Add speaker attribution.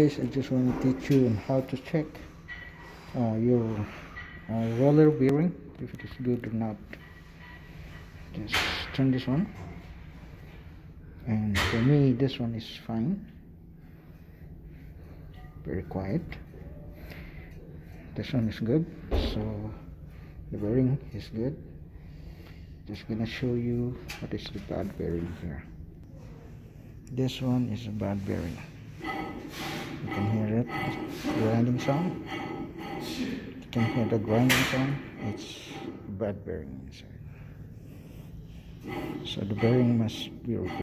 Speaker 1: guys I just want to teach you on how to check uh, your uh, roller bearing if it is good or not. Just turn this one and for me this one is fine. Very quiet. This one is good so the bearing is good. Just gonna show you what is the bad bearing here. This one is a bad bearing can hear it. Grinding sound you can hear the grinding sound it's bad bearing inside so the bearing must be replaced